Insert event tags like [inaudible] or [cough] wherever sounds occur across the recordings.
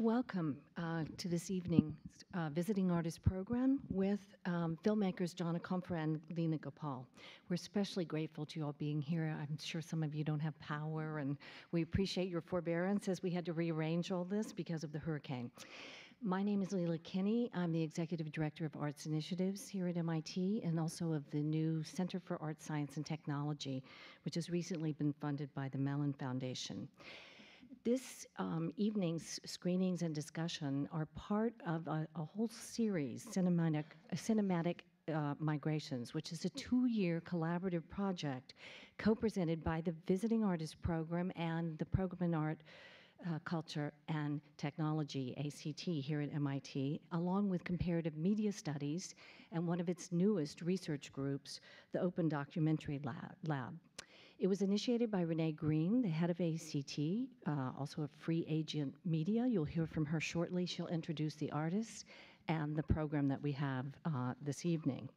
Welcome uh, to this evening's uh, Visiting Artist Program with um, filmmakers John Akomfrah and Lina Gopaul. We're especially grateful to you all being here. I'm sure some of you don't have power, and we appreciate your forbearance as we had to rearrange all this because of the hurricane. My name is Leila Kinney. I'm the Executive Director of Arts Initiatives here at MIT and also of the new Center for Art Science and Technology, which has recently been funded by the Mellon Foundation. This um, evening's screenings and discussion are part of a, a whole series, cinematic, cinematic uh, Migrations, which is a two-year collaborative project co-presented by the Visiting Artists Program and the Program in Art uh, Culture and Technology, ACT, here at MIT, along with Comparative Media Studies and one of its newest research groups, the Open Documentary Lab. It was initiated by Renee Green, the head of ACT, uh, also a free agent media. You'll hear from her shortly. She'll introduce the artists and the program that we have uh, this evening.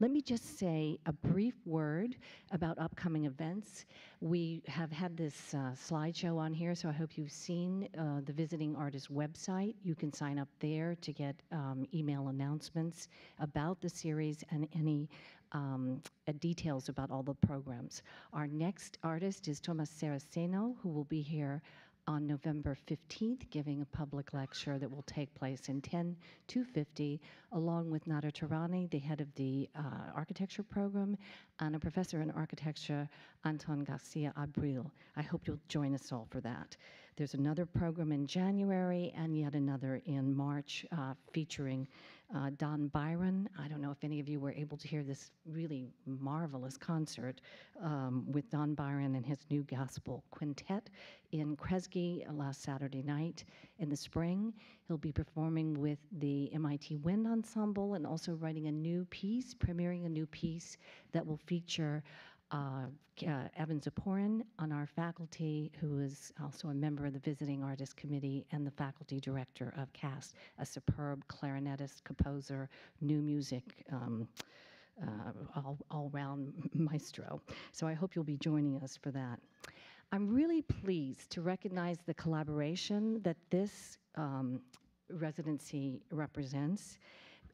Let me just say a brief word about upcoming events. We have had this uh, slideshow on here, so I hope you've seen uh, the Visiting Artist website. You can sign up there to get um, email announcements about the series and any um, uh, details about all the programs. Our next artist is Thomas Saraceno, who will be here on November 15th, giving a public lecture that will take place in 10 to 50, along with Nader Tehrani, the head of the uh, architecture program, and a professor in architecture, Anton Garcia Abril. I hope you'll join us all for that. There's another program in January and yet another in March uh, featuring uh, Don Byron. I don't know if any of you were able to hear this really marvelous concert um, with Don Byron and his new gospel quintet in Kresge last Saturday night. In the spring, he'll be performing with the MIT Wind Ensemble and also writing a new piece, premiering a new piece that will feature uh, uh, Evan Ziporyn on our faculty, who is also a member of the Visiting Artist Committee and the faculty director of CAST, a superb clarinetist, composer, new music. Um, uh, all, all round maestro. So I hope you'll be joining us for that. I'm really pleased to recognize the collaboration that this um, residency represents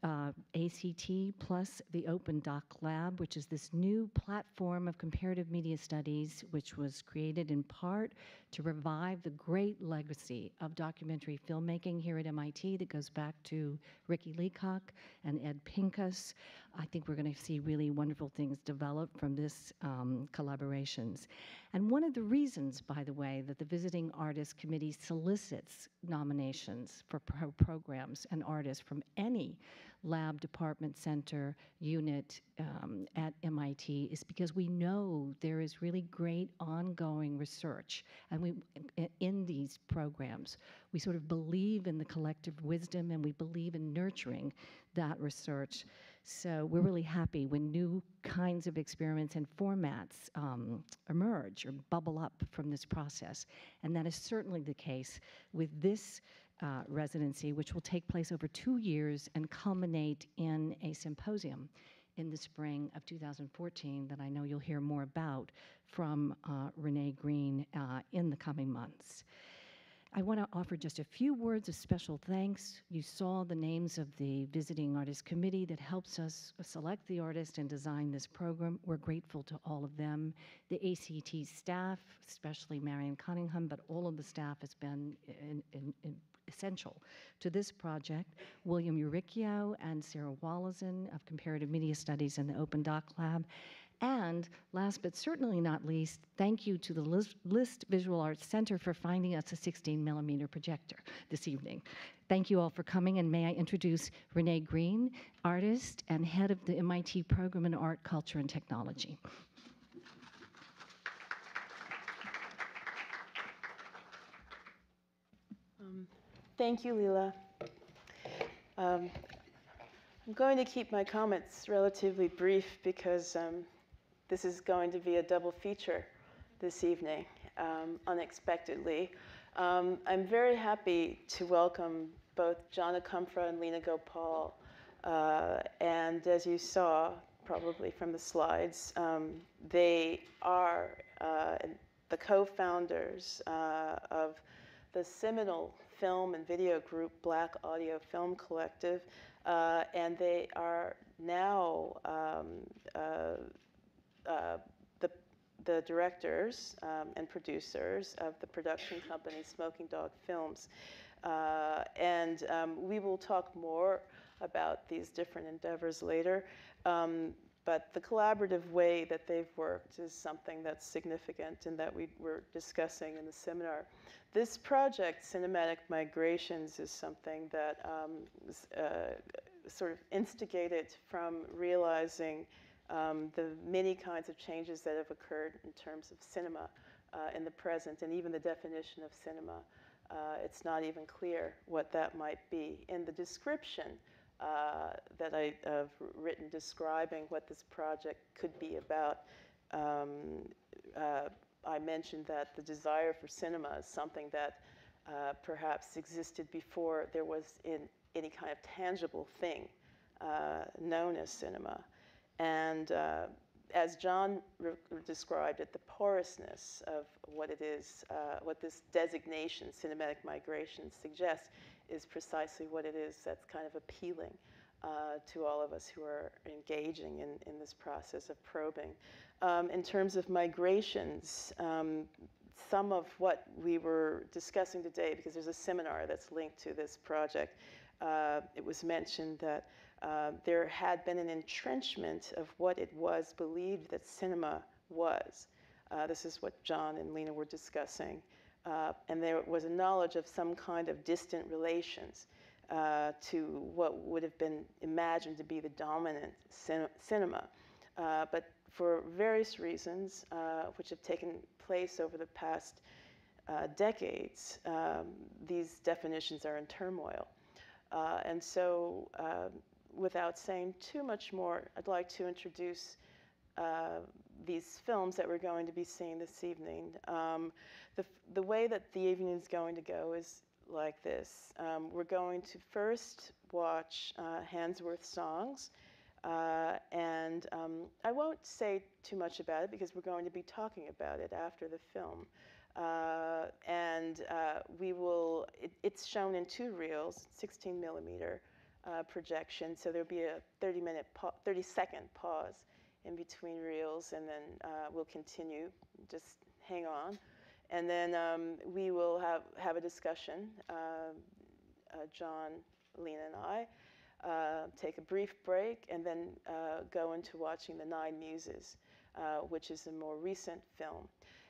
uh, ACT plus the Open Doc Lab, which is this new platform of comparative media studies, which was created in part to revive the great legacy of documentary filmmaking here at MIT that goes back to Ricky Leacock and Ed Pincus. I think we're going to see really wonderful things develop from this um, collaborations. And one of the reasons, by the way, that the Visiting Artists Committee solicits nominations for pro programs and artists from any lab department center unit um, at MIT is because we know there is really great ongoing research and we in these programs we sort of believe in the collective wisdom and we believe in nurturing that research so we're really happy when new kinds of experiments and formats um, emerge or bubble up from this process. And that is certainly the case with this uh, residency, which will take place over two years and culminate in a symposium in the spring of 2014 that I know you'll hear more about from uh, Renee Green uh, in the coming months. I want to offer just a few words of special thanks. You saw the names of the Visiting Artist Committee that helps us select the artist and design this program. We're grateful to all of them. The ACT staff, especially Marion Cunningham, but all of the staff has been in, in, in essential to this project. William Uricchio and Sarah Wolozin of Comparative Media Studies in the Open Doc Lab, and last but certainly not least, thank you to the List Visual Arts Center for finding us a 16 millimeter projector this evening. Thank you all for coming, and may I introduce Renee Green, artist and head of the MIT Program in Art, Culture, and Technology. Um, thank you, Leila. Um, I'm going to keep my comments relatively brief because um, this is going to be a double feature this evening, um, unexpectedly. Um, I'm very happy to welcome both John Akomfrah and Lina Gopaul. Uh, and as you saw, probably from the slides, um, they are uh, the co-founders uh, of the seminal film and video group, Black Audio Film Collective, uh, and they are now um, uh, the, the directors um, and producers of the production company Smoking Dog Films. Uh, and um, we will talk more about these different endeavors later. Um, but the collaborative way that they've worked is something that's significant and that we were discussing in the seminar. This project, Cinematic Migrations, is something that um, uh, sort of instigated from realizing um, the many kinds of changes that have occurred in terms of cinema uh, in the present and even the definition of cinema. Uh, it's not even clear what that might be. In the description, uh, that I have written describing what this project could be about. Um, uh, I mentioned that the desire for cinema is something that uh, perhaps existed before there was in any kind of tangible thing uh, known as cinema. And uh, as John described it, the porousness of what it is, uh, what this designation, cinematic migration, suggests is precisely what it is that's kind of appealing uh, to all of us who are engaging in, in this process of probing. Um, in terms of migrations, um, some of what we were discussing today, because there's a seminar that's linked to this project, uh, it was mentioned that uh, there had been an entrenchment of what it was believed that cinema was. Uh, this is what John and Lina were discussing uh, and there was a knowledge of some kind of distant relations uh, to what would have been imagined to be the dominant cin- cinema. Uh, but for various reasons, uh, which have taken place over the past uh, decades, um, these definitions are in turmoil. Uh, and so, without saying too much more, I'd like to introduce these films that we're going to be seeing this evening. Um, the, the way that the evening is going to go is like this. Um, we're going to first watch uh, Handsworth songs. Uh, and um, I won't say too much about it because we're going to be talking about it after the film. Uh, and uh, we will, it, it's shown in two reels, 16 millimeter uh, projection. So there'll be a 30 minute, 30 second pause in between reels, and then uh, we'll continue. Just hang on. And then um, we will have, have a discussion, uh, uh, John, Lena, and I. Uh, take a brief break and then uh, go into watching The Nine Muses, which is a more recent film.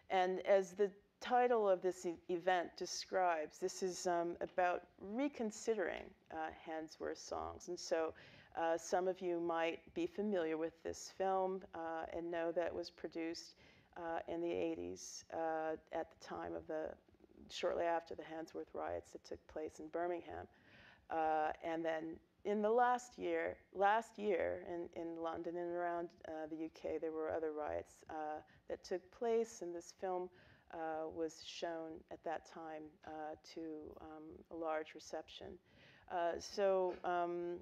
And as the title of this e- event describes, this is um, about reconsidering uh, Handsworth songs. And so uh, some of you might be familiar with this film uh, and know that it was produced uh, in the 80s uh, at the time of the, shortly after the Handsworth riots that took place in Birmingham. Uh, and then in the last year, last year in, in London and around uh, the UK, there were other riots that took place, and this film was shown at that time to um, a large reception. Uh, so um,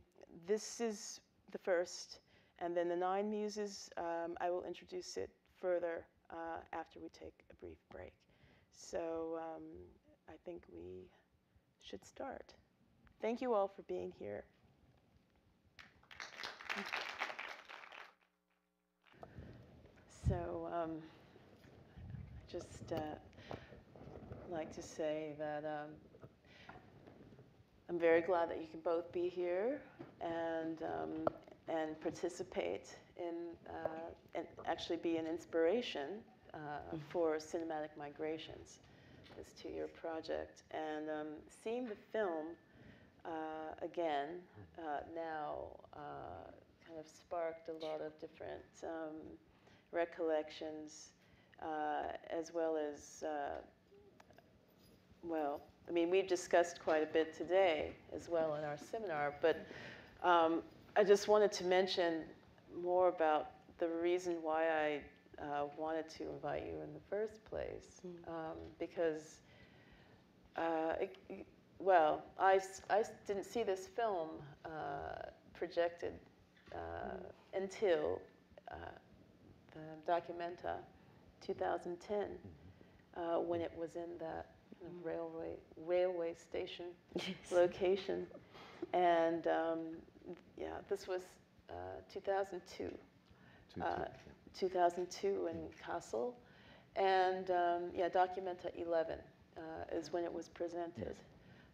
this is the first, and then the nine muses, um, I will introduce it further uh, after we take a brief break. So um, I think we should start. Thank you all for being here. So um, just uh, like to say that um, I'm very glad that you can both be here and, um, and participate in, uh, and actually be an inspiration uh, mm-hmm. for cinematic migrations, this two year project. And um, seeing the film uh, again uh, now uh, kind of sparked a lot of different um, recollections uh, as well as, well, I mean, we've discussed quite a bit today as well in our seminar, but um, I just wanted to mention more about the reason why I uh, wanted to invite you in the first place. Mm. Um, because, uh, it, well, I, I didn't see this film uh, projected uh, mm. until uh, the Documenta 2010, mm-hmm. uh, when it was in that kind of railway railway station location, and um, yeah, this was uh, 2002. Two, Uh, two, 2002 in Kassel. And um, yeah, Documenta 11 uh, is when it was presented.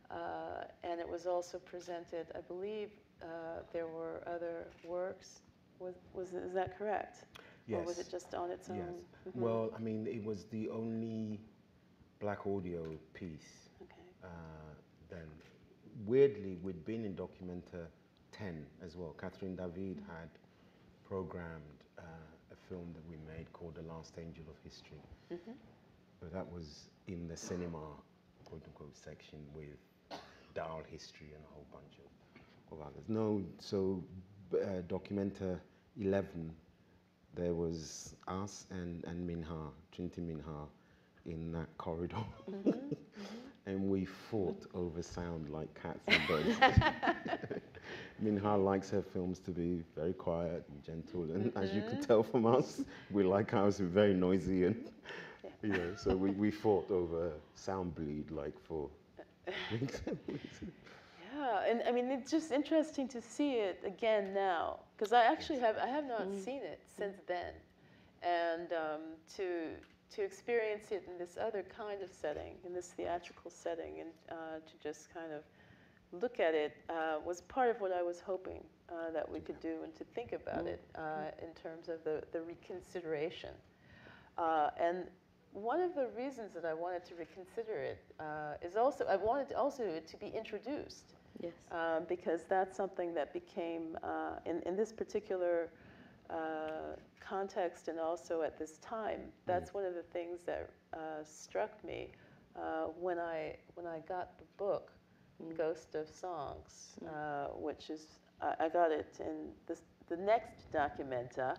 Uh, and it was also presented, I believe uh, there were other works. Was, was is that correct? Or was Yes. it just on its own? Yes. Mhm. Well, I mean, it was the only black audio piece okay. uh, then. Weirdly, we'd been in Documenta 10 as well. Catherine David had programmed uh, a film that we made called The Last Angel of History. Mhm. But that was in the cinema, quote unquote, section with Dahl history and a whole bunch of, of others. No, so uh, Documenta 11, there was us and, and Minh-ha, Trinity Minha, in that corridor. Mm-hmm, [laughs] mm-hmm. and we fought over sound like cats and dogs. [laughs] Minh-ha likes her films to be very quiet and gentle, and as you can mm-hmm. tell from us, we like ours to be very noisy and you know. So we, we fought over sound bleed like for weeks and weeks. Yeah, and I mean it's just interesting to see it again now because I actually have I have not seen it since then, and um, to to experience it in this other kind of setting, in this theatrical setting, and uh, to just kind of look at it uh, was part of what I was hoping uh, that we could do and to think about it uh, in terms of the, the reconsideration. Uh, and one of the reasons that I wanted to reconsider it uh, is also I wanted also it to be introduced Yes. um, because that's something that became, uh, in, in this particular uh, context and also at this time, that's one of the things that uh, struck me uh, when, I, when I got the book, Ghost of Songs, uh, which is, I, I got it in this, the next Documenta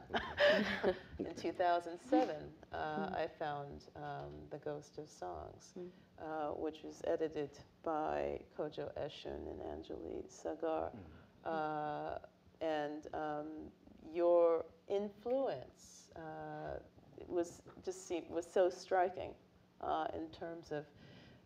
[laughs] in 2007. Uh, I found um, The Ghost of Songs uh, which was edited by Kodwo Eshun and Anjali Sagar. Uh, and um, your influence uh, was just seemed, was so striking uh, in terms of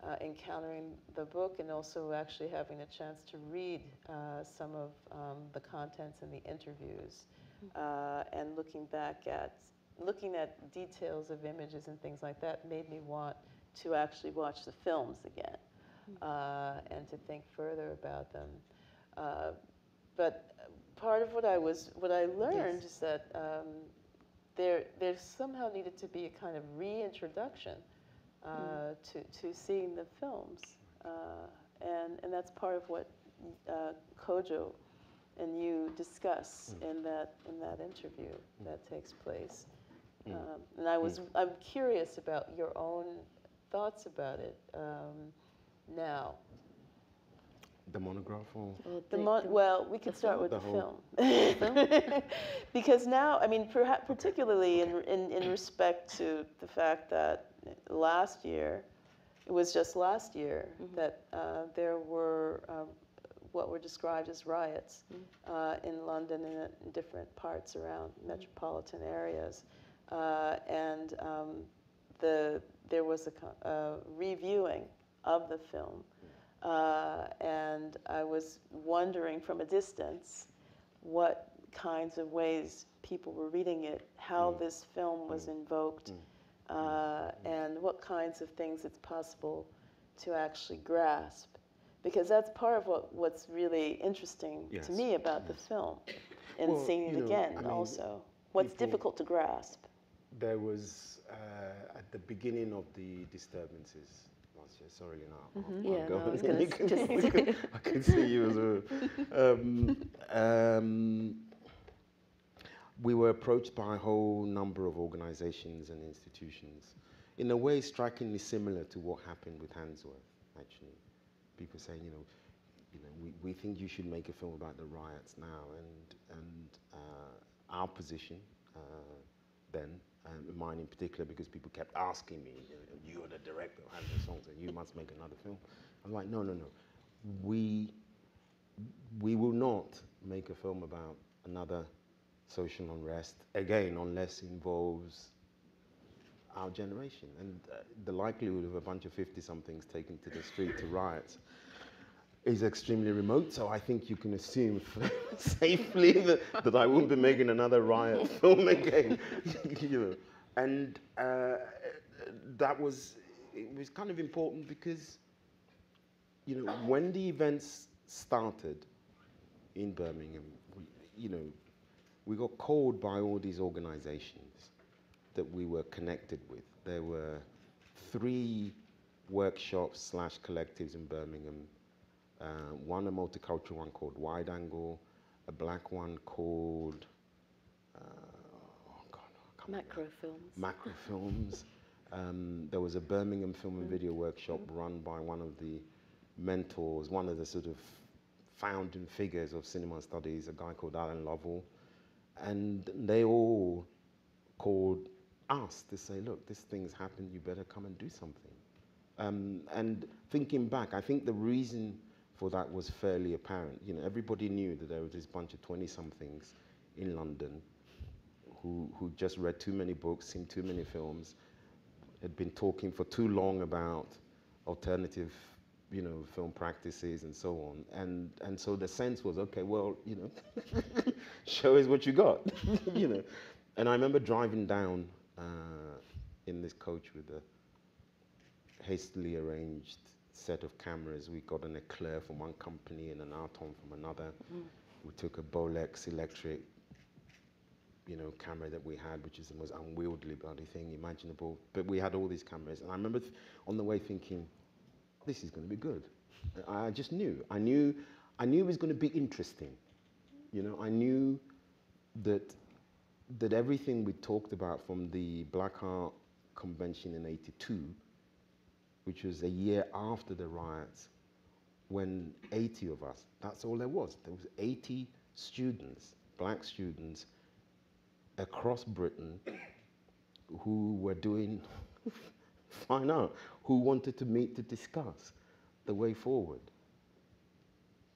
uh, encountering the book and also actually having a chance to read uh, some of um, the contents and the interviews uh, and looking back at looking at details of images and things like that made me want to actually watch the films again uh, and to think further about them. Uh, but part of what I was, what I learned is that um, there, there somehow needed to be a kind of reintroduction uh, to, to seeing the films, uh, and and that's part of what uh, Kodwo and you discuss in that in that interview that takes place. Um, and I was I'm curious about your own thoughts about it um, now. The monograph or? Well, The the- mo- the- well, we could start with The the, whole- film. [laughs] [laughs] because now, I mean, perhaps particularly in, in, in respect to the fact that last year, it was just last year that uh, there were um, what were described as riots uh, in London and in different parts around metropolitan areas. Uh, and um, the, there was a uh, reviewing of the film. Uh, and I was wondering from a distance what kinds of ways people were reading it, how this film was invoked, uh, and what kinds of things it's possible to actually grasp. Because that's part of what, what's really interesting Yes, to me about the film and Well, seeing it you know, again I mean, also. What's people- difficult to grasp? There was uh, at the beginning of the disturbances last year. Sorry, Lina. I'll- I'll Yeah, no, I was gonna can- you can- I can see you as well. [laughs] Um, um, we were approached by a whole number of organizations and institutions in a way strikingly similar to what happened with Handsworth, actually. People saying, you know, you know, we, we think you should make a film about the riots now, and and uh, our position uh, then, and mine in particular, because people kept asking me, you are the director of Handsworth Songs, and you must make another film. I'm like, no, no, no, we we will not make a film about another social unrest again, unless it involves our generation. And uh, the likelihood of a bunch of 50 somethings taken to the street to riot is extremely remote. So I think you can assume [laughs] safely that, that I won't be making another riot [laughs] film again. [laughs] you know. And uh, that was, it was kind of important because, you know, when the events started in Birmingham, you know, we got called by all these organizations that we were connected with. There were three workshops slash collectives in Birmingham. Uh, one a multicultural one called Wide Angle, a black one called uh, oh God, I can't remember. Macro films. Macro Films. Um, there was a Birmingham Film and Video workshop run by one of the mentors, one of the sort of founding figures of cinema studies, a guy called Alan Lovell. And they all called us to say, look, this thing's happened, you better come and do something. Um, and thinking back, I think the reason for that was fairly apparent. You know, everybody knew that there was this bunch of 20 somethings in London who, who just read too many books, seen too many films, had been talking for too long about alternative, you know, film practices and so on. And, and so the sense was, okay, well, you know, [laughs] show us what you got, [laughs] you know. And I remember driving down uh, in this coach with a hastily arranged set of cameras. We got an Eclair from one company and an Aaton from another. We took a Bolex electric you know, camera that we had, which is the most unwieldy bloody thing imaginable. But we had all these cameras, and I remember th- on the way thinking, "This is going to be good." I just knew. I knew. I knew it was going to be interesting. You know, I knew that that everything we talked about from the Black Art Convention in '82, which was a year after the riots, when 80 of us, that's all there was. There was 80 students, black students, across Britain who were doing fine out who wanted to meet to discuss the way forward.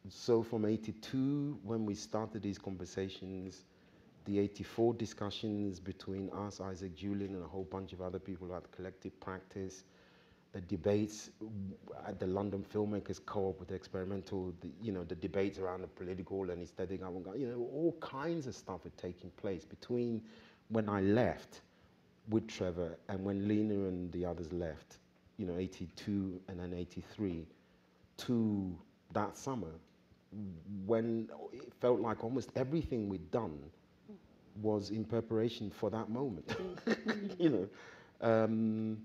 So from 82, when we started these conversations, the 84 discussions between us, Isaac Julien, and a whole bunch of other people about collective practice, the debates at the London Filmmakers Co-op with the experimental, the, you know, the debates around the political and aesthetic avant-garde, you know, all kinds of stuff were taking place between when I left with Trevor and when Lina and the others left, you know, 82 and then 83, to that summer, when it felt like almost everything we'd done was in preparation for that moment, [laughs] you know. Um,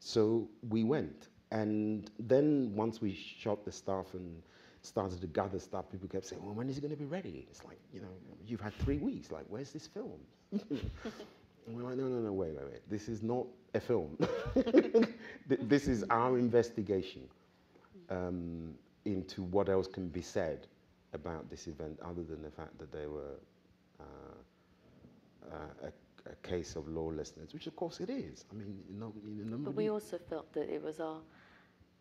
so we went. And then once we shot the stuff and started to gather stuff, people kept saying, well, when is it going to be ready? It's like, you know, you've had three weeks. Like, where's this film? [laughs] and like, no, no, no, wait, wait, wait. This is not a film. [laughs] This is our investigation um, into what else can be said about this event other than the fact that they were uh, uh, a, a case of lawlessness, which of course it is. I mean, no, you know, But we also felt that it was our,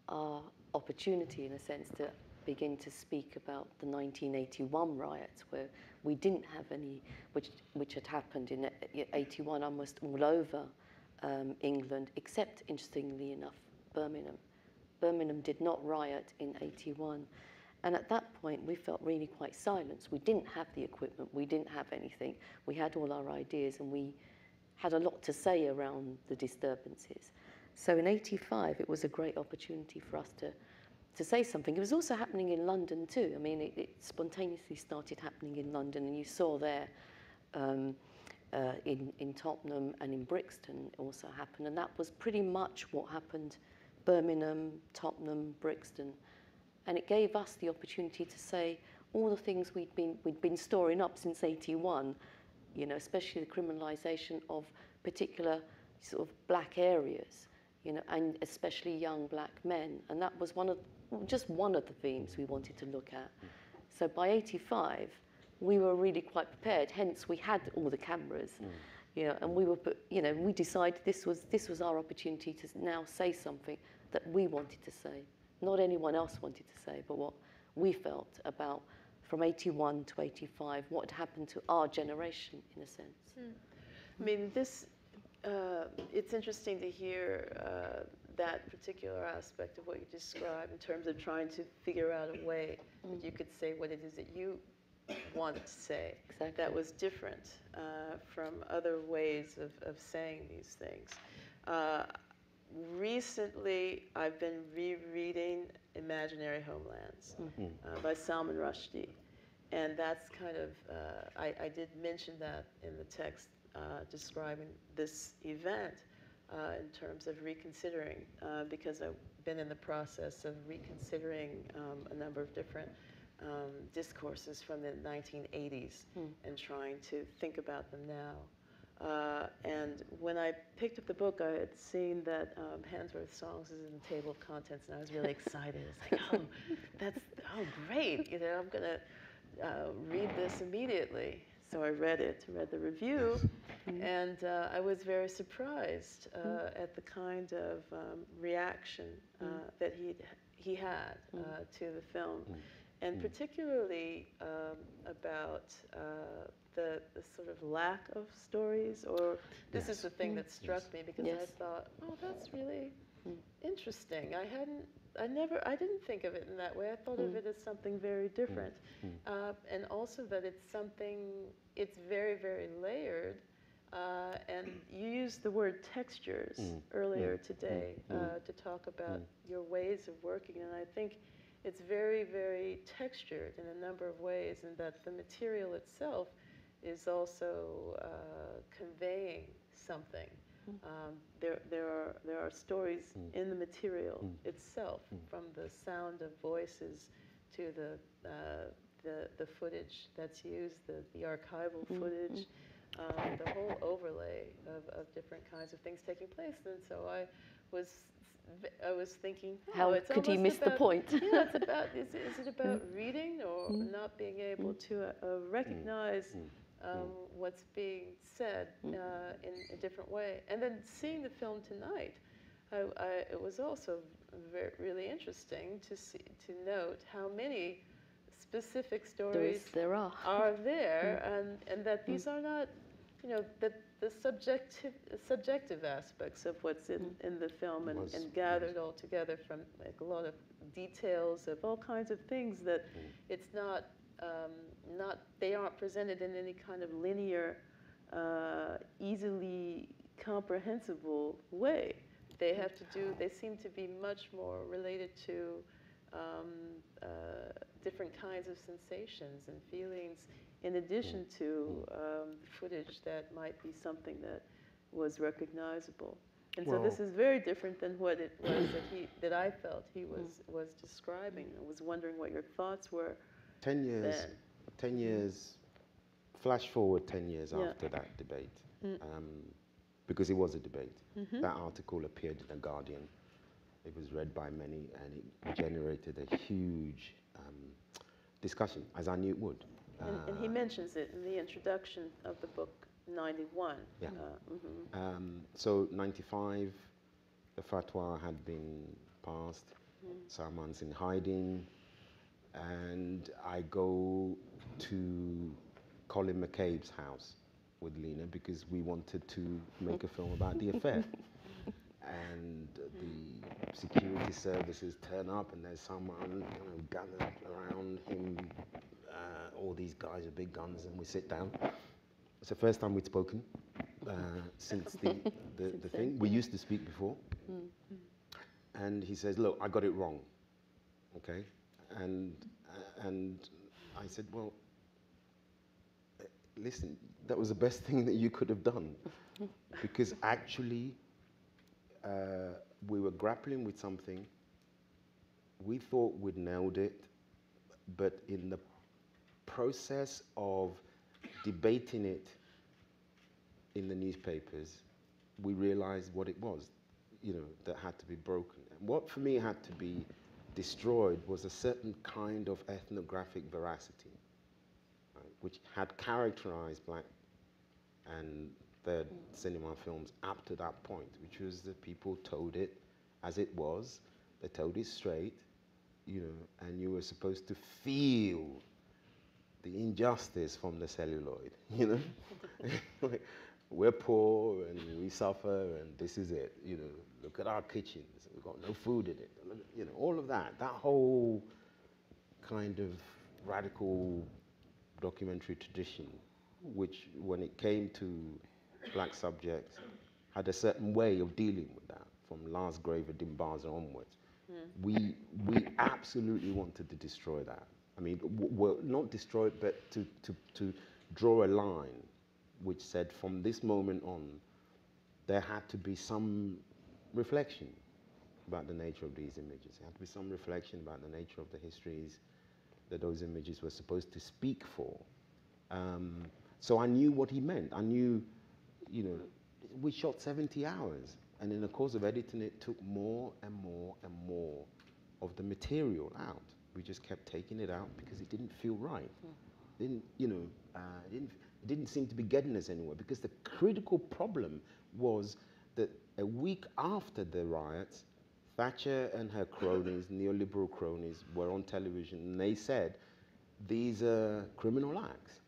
our opportunity, in a sense, to begin to speak about the 1981 riots, where we didn't have any, which, which had happened in 81 almost all over um, England, except, interestingly enough, Birmingham. Birmingham did not riot in 81. And at that point, we felt really quite silenced. We didn't have the equipment, we didn't have anything. We had all our ideas, and we had a lot to say around the disturbances. So in 85, it was a great opportunity for us to, to say something. It was also happening in London too. I mean, it, it spontaneously started happening in London, and you saw there um, uh, in, in Tottenham and in Brixton also happened. And that was pretty much what happened Birmingham, Tottenham, Brixton. And it gave us the opportunity to say all the things we'd been, we'd been storing up since 81, you know, especially the criminalisation of particular sort of black areas, you know, and especially young black men. And that was one of, just one of the themes we wanted to look at. So by 85, we were really quite prepared. Hence, we had all the cameras, you know, and we were, you know, we decided this was this was our opportunity to now say something that we wanted to say, not anyone else wanted to say, but what we felt about from 81 to 85, what had happened to our generation, in a sense. I mean, this uh, it's interesting to hear uh, that particular aspect of what you described in terms of trying to figure out a way that you could say what it is that you wanted to say Exactly. that was different uh, from other ways of, of saying these things. Uh, recently, I've been rereading Imaginary Homelands uh, by Salman Rushdie. And that's kind of, uh, I, I did mention that in the text uh, describing this event uh, in terms of reconsidering, uh, because I've been in the process of reconsidering um, a number of different um, discourses from the 1980s and trying to think about them now. Uh, and when I picked up the book, I had seen that um, Handsworth Songs is in the table of contents, and I was really [laughs] excited. It's like, oh, that's oh great! You know, I'm gonna uh, read this immediately. So I read it, read the review, and uh, I was very surprised uh, at the kind of um, reaction uh, that he he had uh, to the film, and particularly um, about uh, the, the sort of lack of stories. Or this is the thing that struck me because I thought, oh, that's really interesting. I hadn't, I never, I didn't think of it in that way. I thought of it as something very different, uh, and also that it's something, it's very, very layered. Uh, and you used the word textures mm. earlier mm. today mm. uh, to talk about your ways of working, and I think it's very, very textured in a number of ways, and that the material itself is also uh, conveying something. Um, there, there, are, there are stories in the material itself, from the sound of voices to the, uh, the, the footage that's used, the, the archival footage, um, the whole overlay of, of different kinds of things taking place. And so I was, I was thinking, oh, How it's could he miss the point? [laughs] yeah, it's about, is, it- is it about reading or not being able to uh, uh, recognize um, what's being said uh, in a different way? And then seeing the film tonight, I, I, it was also very, really interesting to see, to note how many specific stories is, there are. are there, [laughs] and, and that these are not, you know, that the subjective, subjective aspects of what's in, in the film and, Was- and gathered all together from like a lot of details of all kinds of things that it's not, um, not, they aren't presented in any kind of linear, uh, easily comprehensible way. They have to do, they seem to be much more related to um, uh, different kinds of sensations and feelings in addition to um, footage that might be something that was recognizable. And so this is very different than what it was that he that I felt he was was describing. I was wondering what your thoughts were 10 years, then. 10 years, flash forward 10 years Yeah. after that debate, um, because it was a debate. Mm-hmm. That article appeared in The Guardian. It was read by many and it generated a huge um, discussion, as I knew it would. And, and he mentions it in the introduction of the book 91. Yeah. Uh, mhm. Um, so 95, the fatwa had been passed. Salman's in hiding, and I go to Colin MacCabe's house with Lina because we wanted to make a film about the affair. [laughs] and the security services turn up, and there's someone you know, gathered around him. Uh, all these guys with big guns, and we sit down. It's the first time we'd spoken uh, since the, [laughs] the, the thing. We used to speak before. And he says, Look, I got it wrong. Okay? And, uh, and I said, Well, uh, listen, that was the best [laughs] thing that you could have done. [laughs] because actually, uh, we were grappling with something. We thought we'd nailed it, but in the process of debating it in the newspapers, we realized what it was, you know, that had to be broken. And what for me had to be destroyed was a certain kind of ethnographic veracity, right, which had characterized black and third cinema films up to that point, which was that people told it as it was, they told it straight, you know, and you were supposed to feel the injustice from the celluloid, [laughs] you know? [laughs] we're poor and we suffer and this is it. You know, look at our kitchens. We've got no food in it. You know, all of that. That whole kind of radical documentary tradition, which when it came to black subjects, had a certain way of dealing with that from Last Grave at Dimbaza onwards. We, we absolutely wanted to destroy that. I mean, w- well, not destroy it, but to, to, to draw a line which said from this moment on, there had to be some reflection about the nature of these images. There had to be some reflection about the nature of the histories that those images were supposed to speak for. Um, so I knew what he meant. I knew, you know, we shot 70 hours, and in the course of editing it, took more and more and more of the material out. We just kept taking it out because it didn't feel right. Didn't, you know, uh, didn't, it didn't seem to be getting us anywhere because the critical problem was that a week after the riots, Thatcher and her cronies, neoliberal cronies, were on television and they said, these are criminal acts.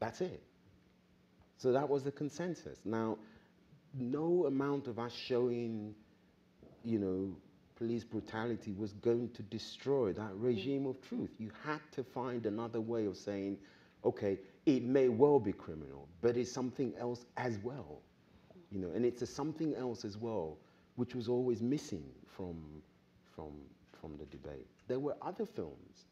That's it. So that was the consensus. Now, no amount of us showing, you know, police brutality was going to destroy that mm. regime of truth. You had to find another way of saying, okay, it may well be criminal, but it's something else as well. You know, and it's a something else as well, which was always missing from, from, from the debate. There were other films,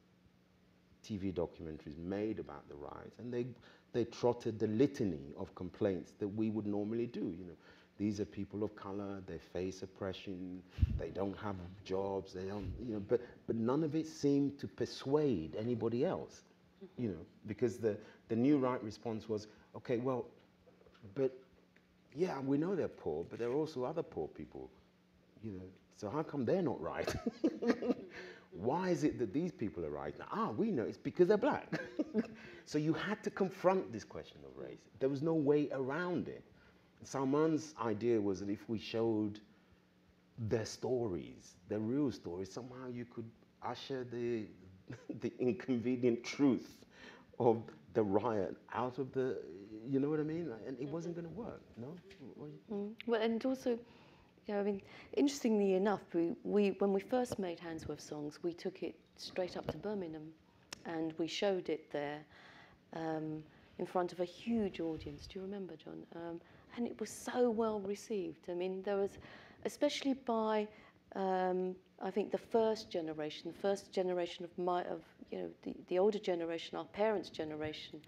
TV documentaries made about the riots, and they, they trotted the litany of complaints that we would normally do. You know, these are people of color, they face oppression, they don't have jobs, they don't, you know, but, but none of it seemed to persuade anybody else, you know, because the, the new right response was, okay, well, but yeah, we know they're poor, but there are also other poor people, you know, so how come they're not right? [laughs] Why is it that these people are right? Ah, we know it's because they're black. [laughs] so you had to confront this question of race. There was no way around it. Salman's idea was that if we showed their stories, their real stories, somehow you could usher the, [laughs] the inconvenient truth of the riot out of the, you know what I mean? And it wasn't going to work, no? Mm. Well, and also, know, I mean, interestingly enough, we, we when we first made Handsworth songs, we took it straight up to Birmingham, and we showed it there um, in front of a huge audience. Do you remember, John? Um, and it was so well received. I mean, there was, especially by, um, I think the first generation, the first generation of my of you know the, the older generation, our parents' generation,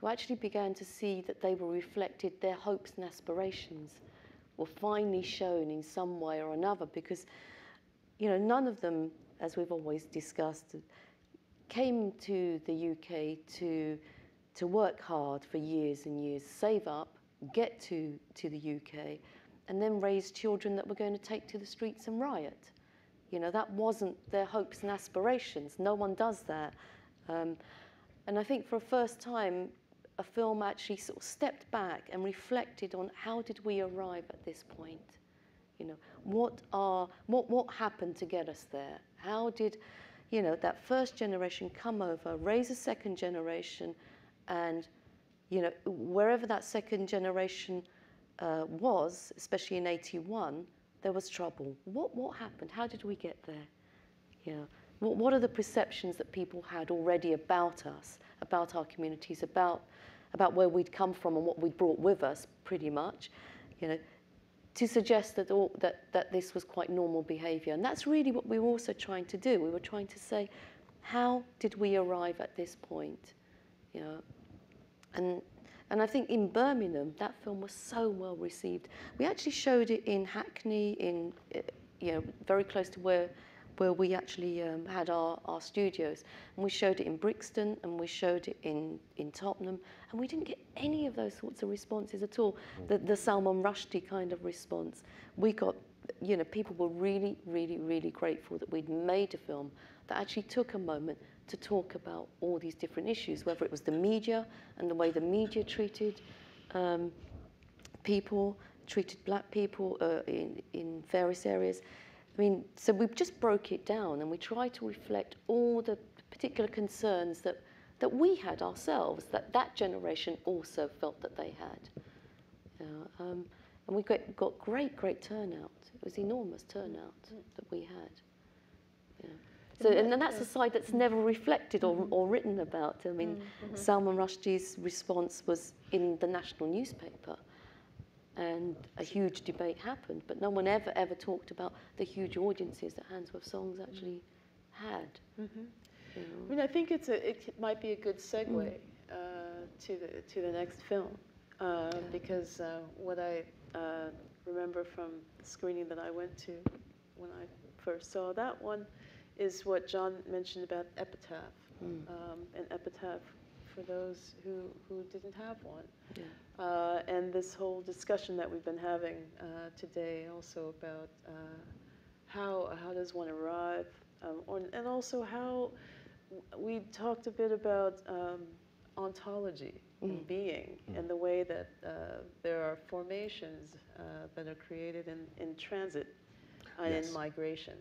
who actually began to see that they were reflected, their hopes and aspirations were finally shown in some way or another because, you know, none of them, as we've always discussed, came to the UK to, to work hard for years and years, save up, get to, to the UK, and then raise children that were going to take to the streets and riot. You know, that wasn't their hopes and aspirations. No one does that. Um, and I think for a first time, a film actually sort of stepped back and reflected on how did we arrive at this point? You know, what are what what happened to get us there? How did, you know, that first generation come over, raise a second generation, and you know, wherever that second generation uh, was, especially in '81, there was trouble. What what happened? How did we get there? You know, what, what are the perceptions that people had already about us, about our communities, about, about where we'd come from and what we'd brought with us, pretty much, you know, to suggest that, all, that, that this was quite normal behaviour. And that's really what we were also trying to do. We were trying to say, how did we arrive at this point? You know, and, and I think in Birmingham, that film was so well received. We actually showed it in Hackney, in, uh, you know, very close to where where we actually um, had our, our studios. And we showed it in Brixton and we showed it in, in Tottenham. And we didn't get any of those sorts of responses at all. The, the Salman Rushdie kind of response. We got, you know, people were really, really, really grateful that we'd made a film that actually took a moment to talk about all these different issues, whether it was the media and the way the media treated um, people, treated black people uh, in, in various areas. I mean, so we just broke it down and we tried to reflect all the particular concerns that, that we had ourselves, that that generation also felt that they had. now. Um, and we got, got great, great turnout. It was enormous turnout that we had. Yeah. So, and then that's a side that's never reflected or, or written about. I mean, Salman Rushdie's response was in the national newspaper, and a huge debate happened, but no one ever, ever talked about the huge audiences that Handsworth Songs actually had. You I mean, I think it's a, it might be a good segue uh, to the to the next film uh, because uh, what I uh, remember from the screening that I went to when I first saw that one is what John mentioned about epitaph, um, an epitaph for those who who didn't have one. Yeah. Uh, and this whole discussion that we've been having uh, today also about uh, how, how does one arrive, um, on, and also how we talked a bit about um, ontology and being and the way that uh, there are formations uh, that are created in, in transit and Yes. in migration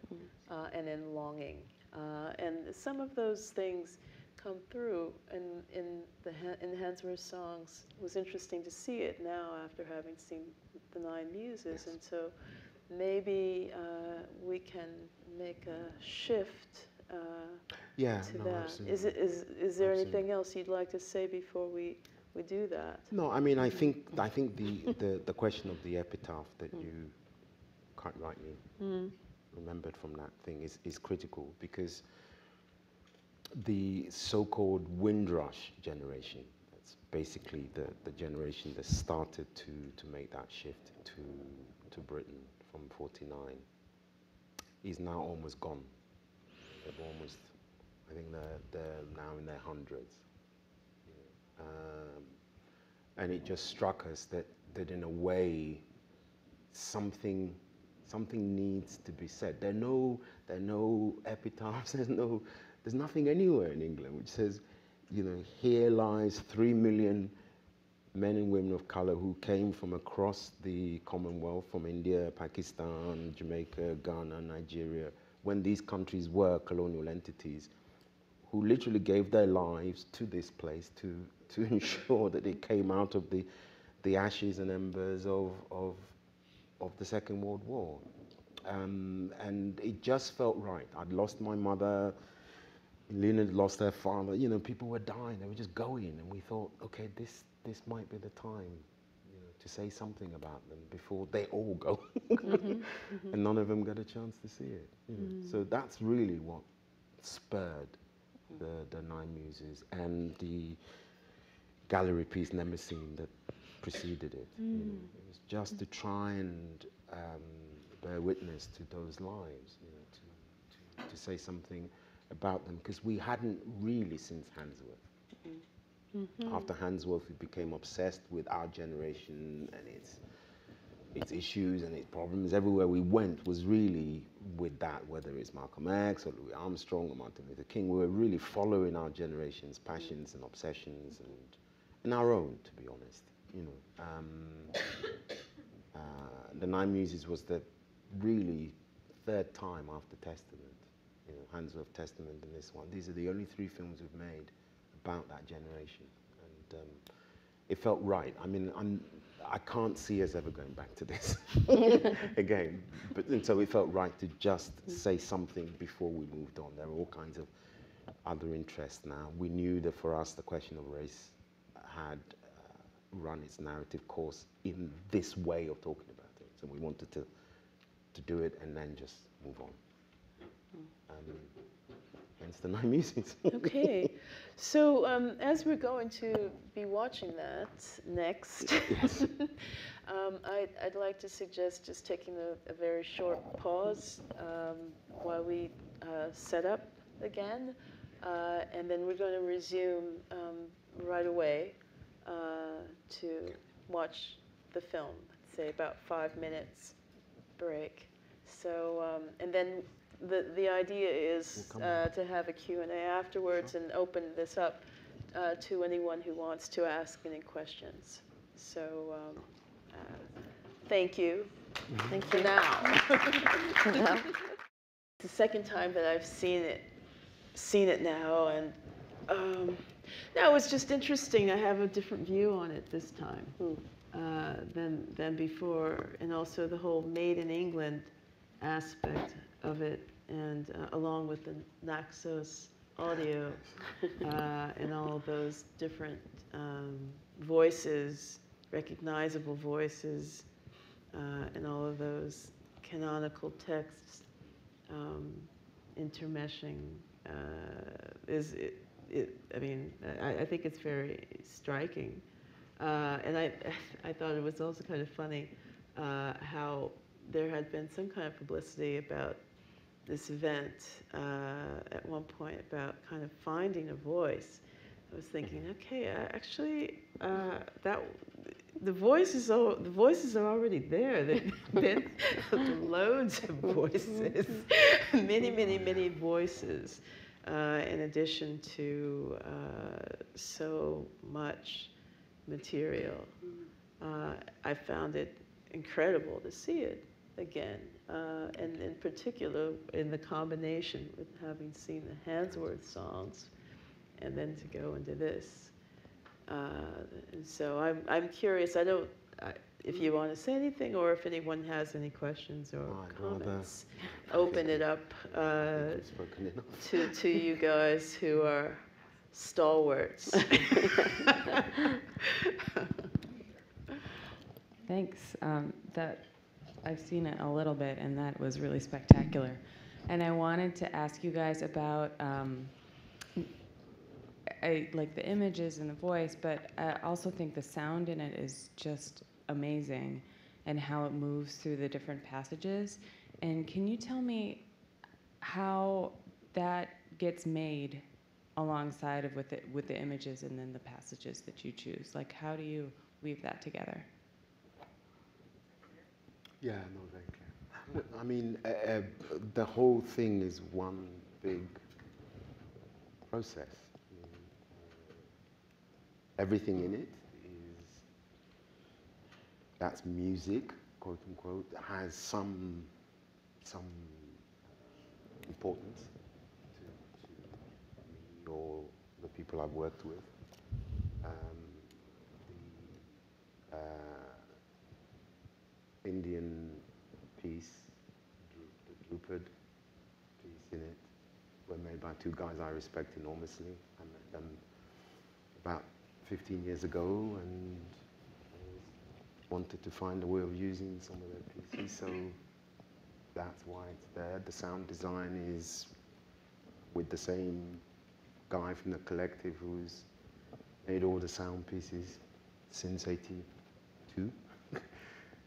uh, and in longing. Uh, and some of those things come through in, in the in Handsworth songs. It was interesting to see it now after having seen the Nine Muses, and so maybe uh, we can make a shift uh, Yeah, to no, that. absolutely. Is it is is there Absolutely. anything else you'd like to say before we we do that? No, I mean, I think I think the, the, the question of the epitaph that you quite rightly remembered from that thing is, is critical because the so-called Windrush generation, that's basically the, the generation that started to, to make that shift to, to Britain from 49, is now almost gone. They've almost, I think they're, they're now in their hundreds. Um, and it just struck us that, that in a way, something, something needs to be said. There are no, there are no epitaphs. [laughs] There's no, there's nothing anywhere in England which says, you know, here lies three million men and women of color who came from across the Commonwealth, from India, Pakistan, Jamaica, Ghana, Nigeria, when these countries were colonial entities, who literally gave their lives to this place to, to [laughs] ensure that it came out of the, the ashes and embers of, of, of the Second World War. Um, and it just felt right. I'd lost my mother, Lina had lost her father. You know, people were dying. They were just going, and we thought, okay, this this might be the time, you know, to say something about them before they all go, [laughs] mm-hmm. and none of them got a chance to see it. You know? So mm-hmm. that's really what spurred the the Nine Muses and the gallery piece Mnemosyne that preceded it. You know? Mm. It was just to try and um, bear witness to those lives, you know, to, to, to say something about them, because we hadn't really since Handsworth. After Handsworth, we became obsessed with our generation and its its issues and its problems. Everywhere we went was really with that, whether it's Malcolm X or Louis Armstrong or Martin Luther King. We were really following our generation's passions and obsessions and, and our own, to be honest. You know, um, [coughs] uh, the Nine Muses was the really third time after Testament. You know, Handsworth Testament and this one. These are the only three films we've made about that generation, and um, it felt right. I mean, I'm, I can't see us ever going back to this [laughs] [laughs] again. But and so it felt right to just say something before we moved on. There are all kinds of other interests now. We knew that for us, the question of race had uh, run its narrative course in this way of talking about it. So we wanted to to do it and then just move on. Um, hence the nine muses. [laughs] Okay, so um, as we're going to be watching that next, [laughs] um, I'd, I'd like to suggest just taking a, a very short pause um, while we uh, set up again, uh, and then we're going to resume um, right away uh, to watch the film. Say about five minutes break. So, um, and then the, the idea is We'll uh, to have a Q&A afterwards and open this up uh, to anyone who wants to ask any questions. So, um, uh, thank you Thank for you. now. It's [laughs] the second time that I've seen it, seen it now, and um, no, it's just interesting. I have a different view on it this time. uh, than than before, and also the whole made in England aspect of it, and uh, along with the Naxos audio [laughs] uh, and all of those different um, voices, recognizable voices, uh, and all of those canonical texts um, intermeshing uh, is it, it, I mean, I, I think it's very striking. Uh, and I, [laughs] I thought it was also kind of funny uh, how there had been some kind of publicity about this event uh, at one point about kind of finding a voice. I was thinking, okay, uh, actually, uh, that the voices are the voices are already there. There've been [laughs] loads of voices, [laughs] many, many, many voices, uh, in addition to uh, so much material. Uh, I found it incredible to see it again, uh, and in particular in the combination with having seen the Handsworth songs, and then to go into this. Uh, and so I'm, I'm curious. I don't I, if you want to say anything, or if anyone has any questions or I'd rather- comments. [laughs] Open it up uh, You've spoken enough. to to you guys who are stalwarts. [laughs] Thanks. Um, that I've seen it a little bit, and that was really spectacular. And I wanted to ask you guys about um, I like the images and the voice, but I also think the sound in it is just amazing, and how it moves through the different passages. And can you tell me how that gets made alongside of with it with the images and then the passages that you choose? Like, how do you weave that together? Yeah, no, very clear. I mean, uh, uh, the whole thing is one big process. Uh, everything in it is that's music, quote unquote, has some some importance to, to me or the people I've worked with. Um, the, uh, Indian piece, the Dhrupad piece in it, were made by two guys I respect enormously. I met them about 15 years ago and wanted to find a way of using some of their pieces, so that's why it's there. The sound design is with the same guy from the collective who's made all the sound pieces since 82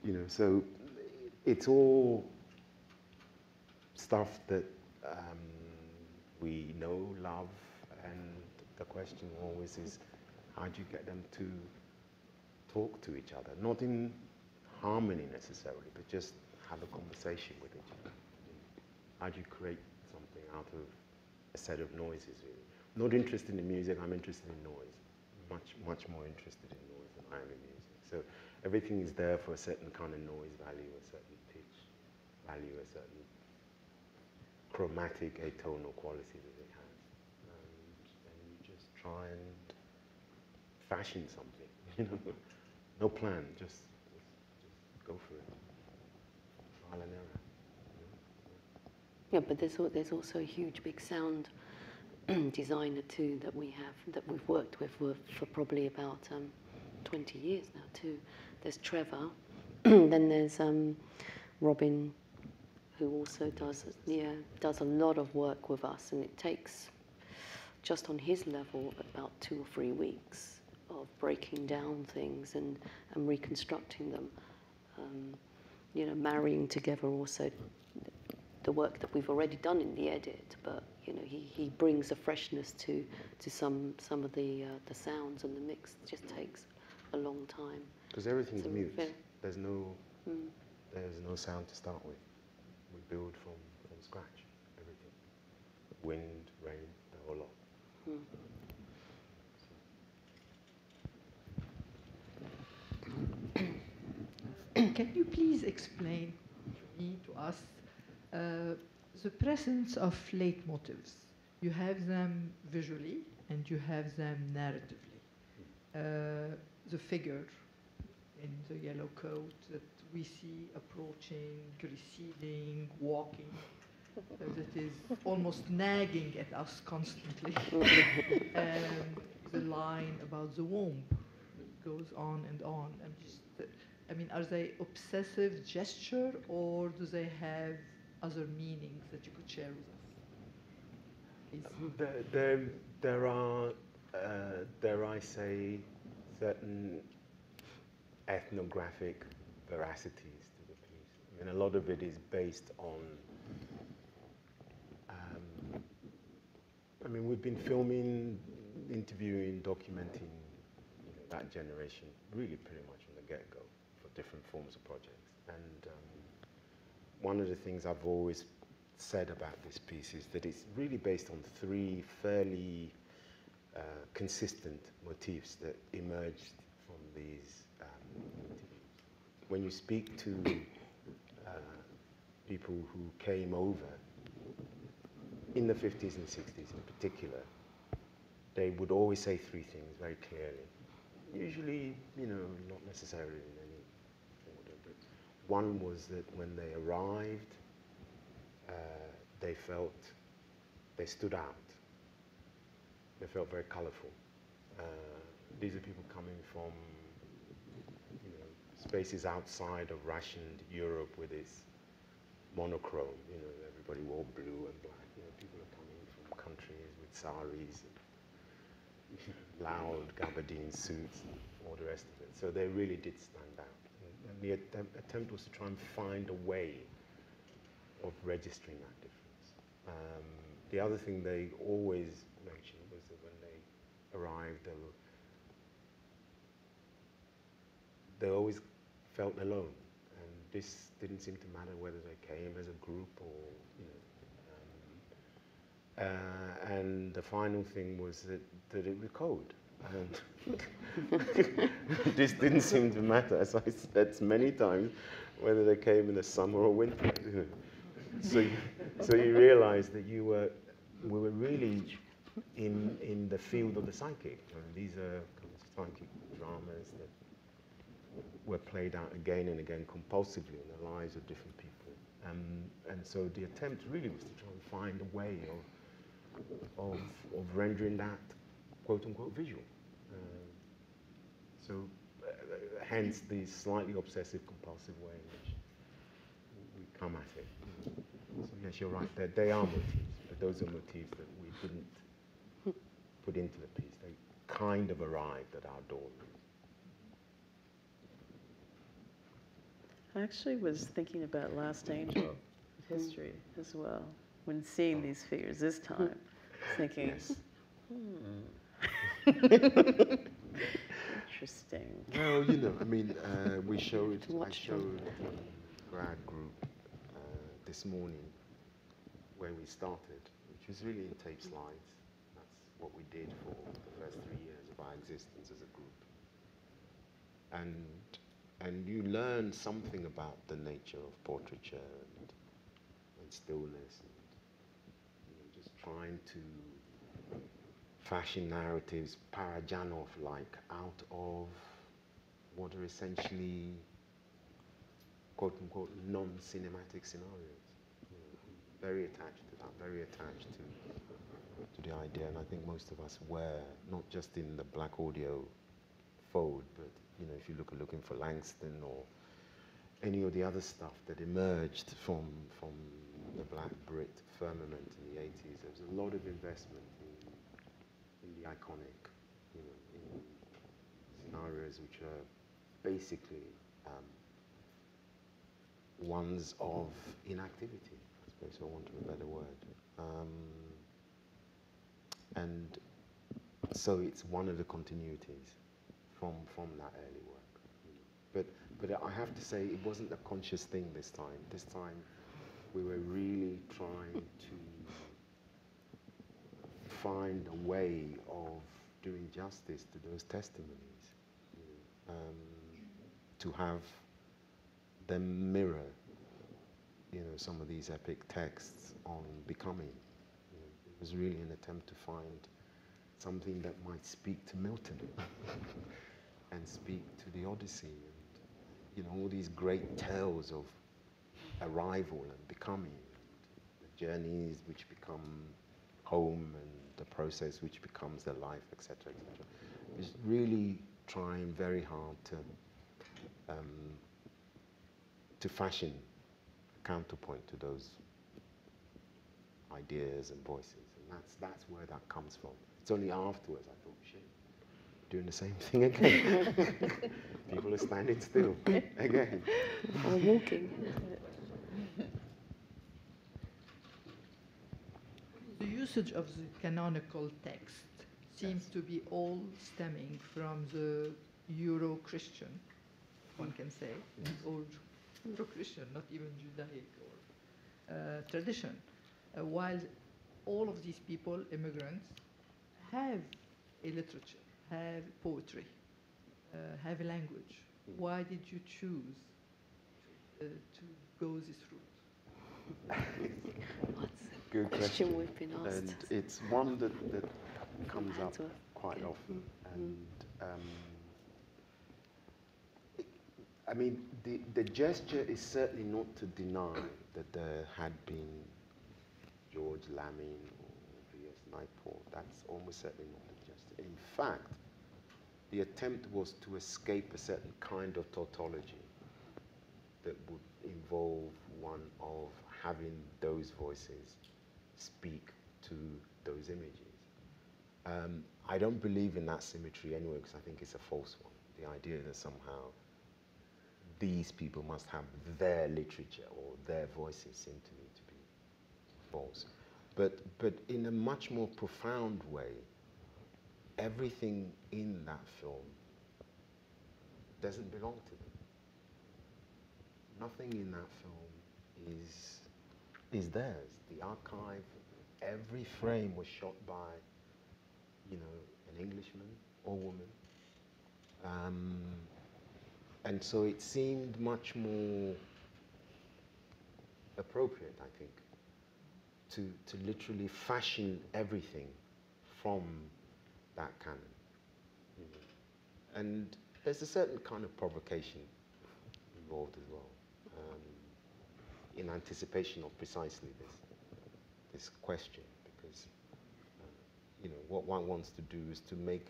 you know, so it's all stuff that um, we know, love, and the question always is, how do you get them to talk to each other? Not in harmony necessarily, but just have a conversation with each other. How do you create something out of a set of noises, really? Not interested in music, I'm interested in noise. Much, much more interested in noise than I am in music. So everything is there for a certain kind of noise value, a certain pitch value, a certain chromatic atonal quality that it has. And, and you just try and fashion something, [laughs] you know, no plan, just, just, just go for it. Trial and error. Yeah, but there's, there's also a huge big sound [clears throat] designer too that we have, that we've worked with for, for probably about um, 20 years now too. There's Trevor, [clears throat] then there's um, Robin, who also does, yeah, does a lot of work with us, and it takes, just on his level, about two or three weeks of breaking down things and, and reconstructing them. Um, you know, marrying together also the work that we've already done in the edit, but you know, he, he brings a freshness to, to some, some of the, uh, the sounds and the mix It just takes a long time. Because everything's So mute. very- There's no, Mm. there's no sound to start with. We build from, from scratch, everything. Wind, rain, the whole lot. Mm. [coughs] Can you please explain to me, to us, uh, the presence of leitmotifs? You have them visually and you have them narratively. Uh, the figure in the yellow coat that we see approaching, receding, walking, uh, that is almost nagging at us constantly. and [laughs] the line about the womb goes on and on. I'm just, uh, I mean, are they obsessive gesture or do they have other meanings that you could share with us? Please. There, there, there are, uh, dare I say, certain ethnographic veracities to the piece. I mean, a lot of it is based on. Um, I mean, we've been filming, interviewing, documenting you know, that generation really pretty much from the get-go for different forms of projects. And um, one of the things I've always said about this piece is that it's really based on three fairly uh, consistent motifs that emerged from these. When you speak to uh, people who came over in the 50s and 60s in particular, they would always say three things very clearly. Usually, you know, not necessarily in any order, but one was that when they arrived, uh, they felt they stood out. They felt very colorful. Uh, these are people coming from spaces outside of rationed Europe with its monochrome. You know, everybody wore blue and black. You know, people are coming from countries with saris, and, [laughs] loud gabardine suits, and all the rest of it. So they really did stand out. And, and the attempt, attempt was to try and find a way of registering that difference. Um, the other thing they always mentioned was that when they arrived, they, were, they always felt alone. And this didn't seem to matter whether they came as a group or, you know. Um, uh, and the final thing was that, that it was cold. And [laughs] this didn't seem to matter, as I said many times, whether they came in the summer or winter. [laughs] So you, so you realize that you were we were really in in the field of the psychic. And these are kind of psychic dramas that were played out again and again compulsively in the lives of different people. Um, and so the attempt really was to try and find a way of of, of rendering that quote unquote visual. Uh, so uh, hence the slightly obsessive compulsive way in which we come at it. So yes, you're right. They, they are motifs, but those are motifs that we didn't put into the piece. They kind of arrived at our door. I actually was thinking about Last Angel [clears throat] history as well when seeing these figures this time. Thinking, Yes. [laughs] interesting. Well, you know, I mean, uh, we [laughs] showed, I showed the grad group uh, this morning where we started, which was really in tape slides. That's what we did for the first three years of our existence as a group. And, and you learn something about the nature of portraiture and, and stillness and you know, just trying to fashion narratives Parajanov-like out of what are essentially quote unquote non-cinematic scenarios. You know, very attached to that, very attached to, to the idea, and I think most of us were, not just in the black audio fold, but you know, if you look looking for Langston or any of the other stuff that emerged from from the black Brit firmament in the 80s, there was a lot of investment in, in the iconic, you know, scenarios which are basically um, ones of inactivity, I suppose, for want a better word. Um, and so it's one of the continuities from, from that early work. But, but I have to say, it wasn't a conscious thing this time. This time, we were really trying to find a way of doing justice to those testimonies, um, to have them mirror, you know, some of these epic texts on becoming. It was really an attempt to find something that might speak to Milton [laughs] and speak to the Odyssey and you know, all these great tales of arrival and becoming, the journeys which become home and the process which becomes the life, etc., etc. Is really trying very hard to um, to fashion a counterpoint to those ideas and voices, and that's that's where that comes from. It's only afterwards I thought, doing the same thing again. [laughs] People are standing still again. Or walking. The usage of the canonical text seems to be all stemming from the Euro-Christian, one can say, or Euro-Christian, not even Judaic or uh, tradition. Uh, while all of these people, immigrants, have a literature, have poetry, uh, have a language. Why did you choose uh, to go this route? [laughs] What's Good the question we've been asked? And it's one that, that comes up quite okay. often. And um, I mean, the, the gesture is certainly not to deny that there had been George Lamming or V.S. Naipaul. That's almost certainly not the gesture. In fact, the attempt was to escape a certain kind of tautology that would involve one of having those voices speak to those images. Um, I don't believe in that symmetry anyway because I think it's a false one. The idea that somehow these people must have their literature or their voices seem to me to be false. But, but in a much more profound way, everything in that film doesn't belong to them. Nothing in that film is, is theirs. The archive, every frame was shot by, you know, an Englishman or woman. Um, and so it seemed much more appropriate, I think, to, to literally fashion everything from that canon. you know. And there's a certain kind of provocation involved as well, um, in anticipation of precisely this, this question, because uh, you know what one wants to do is to make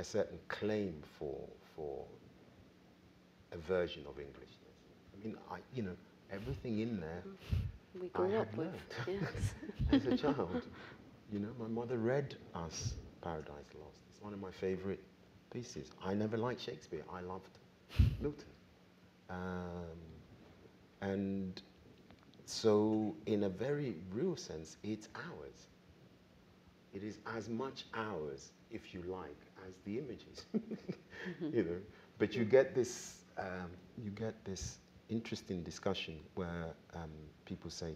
a certain claim for for a version of Englishness. I mean, I you know everything in there we I grew had up with. Yes. [laughs] as a child. You know, my mother read us Paradise Lost. It's one of my favorite pieces. I never liked Shakespeare. I loved Milton. Um, and so, in a very real sense, it's ours. It is as much ours, if you like, as the images. [laughs] you know, but you get this, um, you get this interesting discussion where um, people say,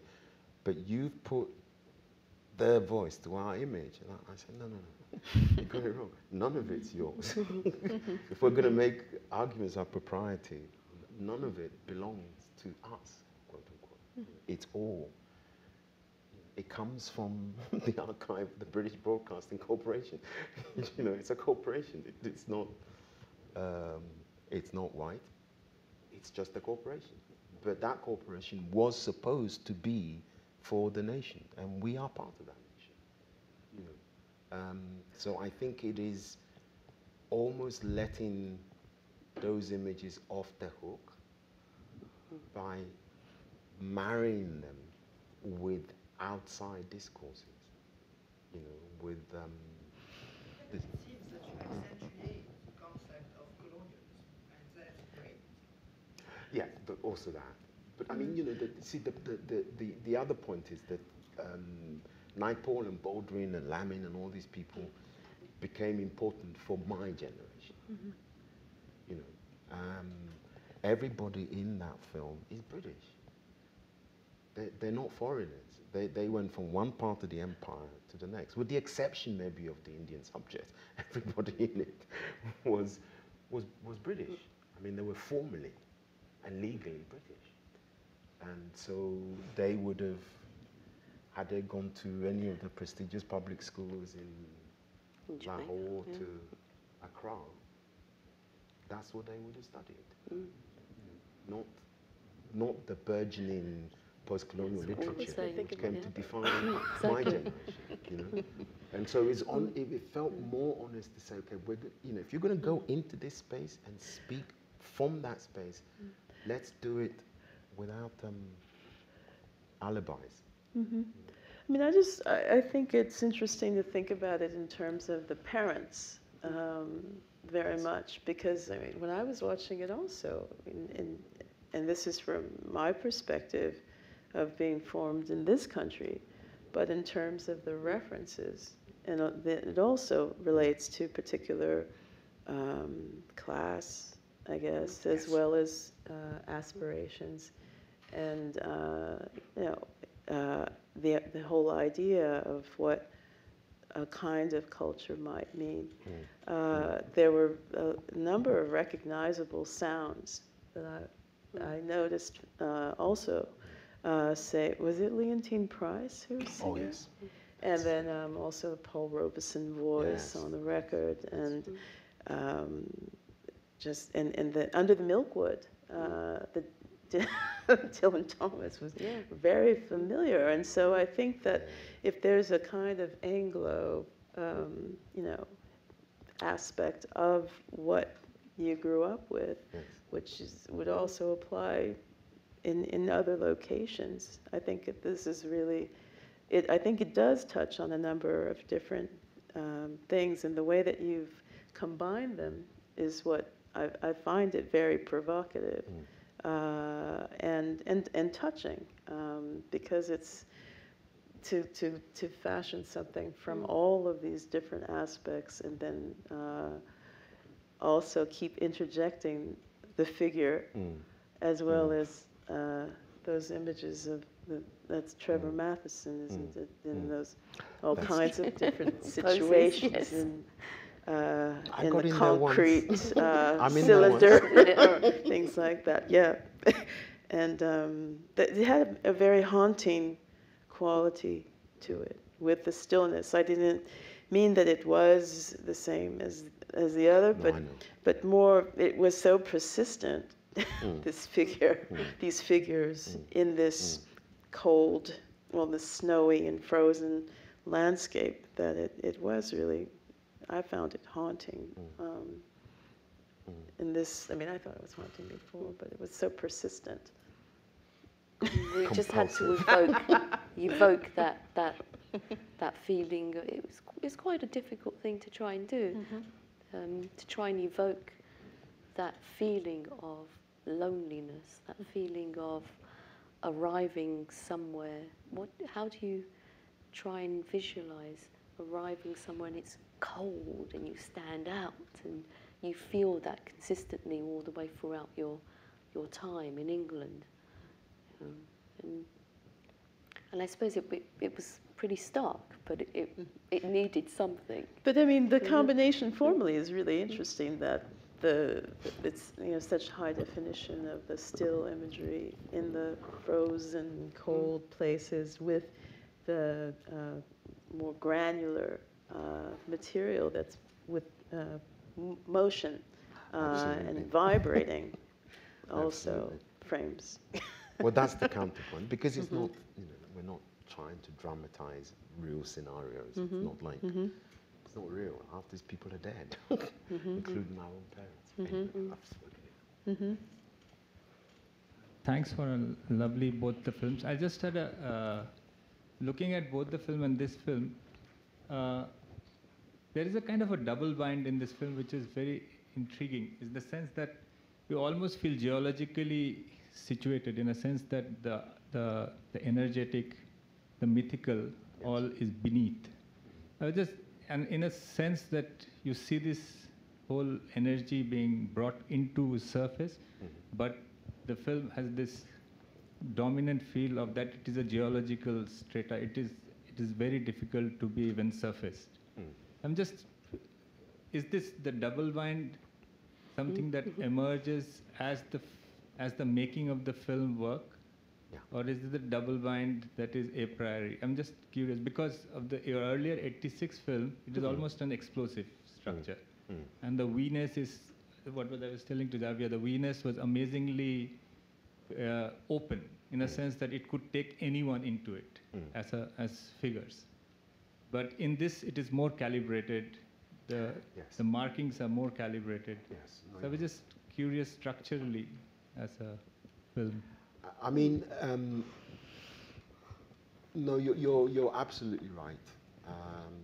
"But you've put their voice to our image," and I, I said, "No, no, no, you got it wrong. None of it's yours. [laughs] if we're going to make arguments of propriety, none of it belongs to us, quote unquote. It's all." It comes from [laughs] the archive of the British Broadcasting Corporation. [laughs] you know, it's a corporation. It, it's not. Um, it's not white. It's just a corporation. But that corporation was supposed to be for the nation, and we are part of that nation. You know, um, so I think it is almost letting those images off the hook by marrying them with outside discourses. You know, with um, the, It seems that you accentuate the concept of colonialism, and that's great. Yeah, but also that. But I mean, you know, the, see, the, the, the, the, the other point is that um, Naipaul and Baldwin and Lamming and all these people became important for my generation. You know, um, everybody in that film is British. They, they're not foreigners. They, they went from one part of the empire to the next, with the exception maybe of the Indian subject. [laughs] Everybody in it was, was, was British. I mean, they were formally and legally British. And so they would have, had they gone to any of the prestigious public schools in In Jamaica, Lahore yeah. to Accra, that's what they would have studied. Not, not the burgeoning post-colonial It's literature same, which came yeah. to define my generation. You know, and so it's on. It, it felt more honest to say, okay, we're, you know, if you're going to go into this space and speak from that space, let's do it without um, alibis. Mm-hmm. I mean, I just, I, I think it's interesting to think about it in terms of the parents um, very much because, I mean, when I was watching it also, in, in, and this is from my perspective of being formed in this country, but in terms of the references, and uh, the- it also relates to particular um, class, I guess, as well as uh, aspirations, and uh, you know, uh, the the whole idea of what a kind of culture might mean. Uh, there were a number of recognizable sounds that I I noticed uh, also. Uh, say, was it Leontyne Price who was Oh yes. And then um, also the Paul Robeson voice Yes. on the record, and um, just and, and the under the Milkwood, uh, the Dylan [laughs] Thomas was very familiar, and so I think that if there's a kind of Anglo, um, you know, aspect of what you grew up with, Yes. which is, would also apply in, in other locations. I think that this is really, it, I think it does touch on a number of different um, things, and the way that you've combined them is what I, I find it very provocative uh, and, and, and touching um, because it's to, to, to fashion something from all of these different aspects and then uh, also keep interjecting the figure Mm. as well as uh, those images of the, that's Trevor Mm. Matheson, isn't it? In Mm. those all That's kinds of [laughs] different situations yes. in, uh, in the in concrete [laughs] uh, in cylinder, [laughs] [laughs] things like that. Yeah, and um, it had a very haunting quality to it with the stillness. I didn't mean that it was the same as as the other, but know. but more it was so persistent Mm. this figure these figures in this cold well this snowy and frozen landscape that it, it was really i found it haunting um, in this i mean i thought it was haunting before but it was so persistent We just had to evoke, [laughs] evoke that that that feeling. It was it's quite a difficult thing to try and do, um, to try and evoke that feeling of loneliness, that feeling of arriving somewhere. What? How do you try and visualize arriving somewhere and it's cold and you stand out and you feel that consistently all the way throughout your your time in England. Um, and, and I suppose it, it, it was pretty stark, but it, it, it needed something. but i mean the combination formally is really interesting that the it's you know such high definition of the still imagery in the frozen cold places with the uh, more granular uh, material that's with uh, m- motion uh, and vibrating [laughs] also frames [laughs] well, that's the counterpoint because it's not, you know, we're not trying to dramatize real scenarios. It's not like it's not real. Half these people are dead, [laughs] including our own parents. Anyway, I've spoken. Thanks for a lovely both the films. I just had a uh, looking at both the film and this film. Uh, there is a kind of a double bind in this film which is very intriguing. in the sense that you almost feel geologically situated in a sense that the the, the energetic, the mythical, all is beneath. I was just and in a sense that you see this whole energy being brought into surface, but the film has this dominant feel of that it is a geological strata. It is it is very difficult to be even surfaced. Hmm. I'm just is this the double bind something that mm-hmm. emerges as the as the making of the film work? Yeah. Or is it the double bind that is a priori? I'm just curious because of the your earlier 86 film, it is hmm. almost an explosive structure. Hmm. And the weeness is what was I was telling to Javier, the Venus was amazingly uh, open in a sense that it could take anyone into it Mm. as a as figures. But in this, it is more calibrated. The Yes. the markings are more calibrated. Yes. no, So I was just curious structurally as a film. I- mean, um, no, you're, you're, you're absolutely right. Um,